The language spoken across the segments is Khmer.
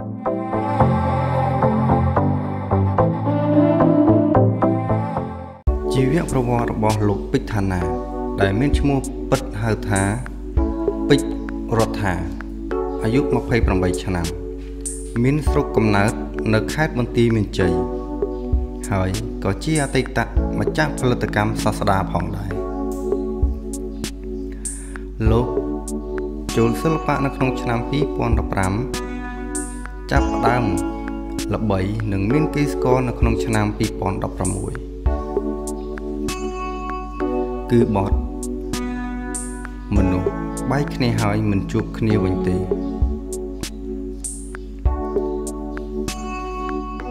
ជីវប្រវត្តិរបស់លោកពេជ្រឋានា ដែលមានឈ្មោះពិតហៅថាពេជ្ររដ្ឋាអាយុ28ឆ្នាំ មានស្រុកកំណើតនៅខេត្តបន្ទាយមានជ័យហើយក៏ជាអតីតម្ចាស់ផលិតកម្មសស្តាផងដែរលោកចូលសិល្បៈនៅក្នុងឆ្នាំ2015 ចាប់ផ្ដើមល្បីនិងមានគេស្គាល់នៅក្នុងឆ្នាំ2016គឺបត់មនុស្សបែកគ្នាហើយមិនជួបគ្នាវិញទេ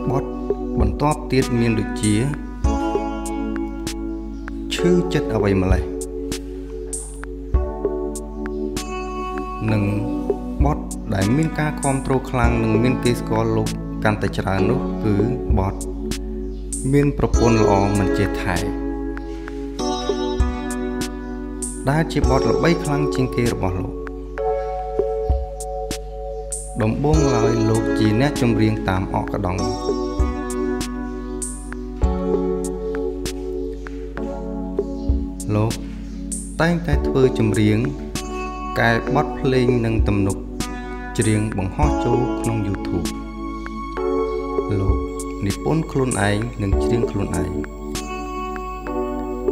បត់បន្ទាប់ទៀតមានដូចជាឈឺចិត្តអ្វីម្លេះនិង បត់ដែលមានការគ្រប់គ្រងខ្លាំងនិងមានគេស្គាល់លោកកាន់តែច្រើននោះគឺបត់មានប្រពន្ធល្អមិនចេះថែដែលជាបទល្បីខ្លាំងជាងគេរបស់លោកដំបូងឡើយលោកជាអ្នកចម្រៀងតាមអកដងលោកតែងតែធ្វើចម្រៀងកែបទភ្លេងនិងទំនុក ច្រៀងបង្ហោះចូលក្នុង YouTube លោកនិពន្ធខ្លួនឯងនិងច្រៀងខ្លួនឯង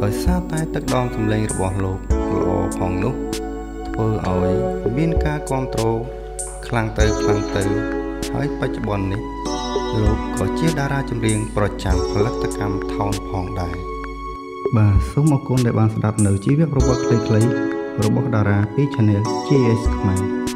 ដោយសារតែទឹកដមសម្លេងរបស់លោកល្អផងនោះធ្វើឲ្យមានការគ្រប់គ្រងខ្លាំងទៅខ្លាំងទៅហើយបច្ចុប្បន្ននេះ លោកក៏ជាតារាចម្រៀងប្រចាំផលិតកម្មថោនផងដែរបាទសូមអរគុណដែលបានស្ដាប់នៅជីវប្រវត្តិខ្លីៗរបស់តារាពី Channel GS ខ្មែរ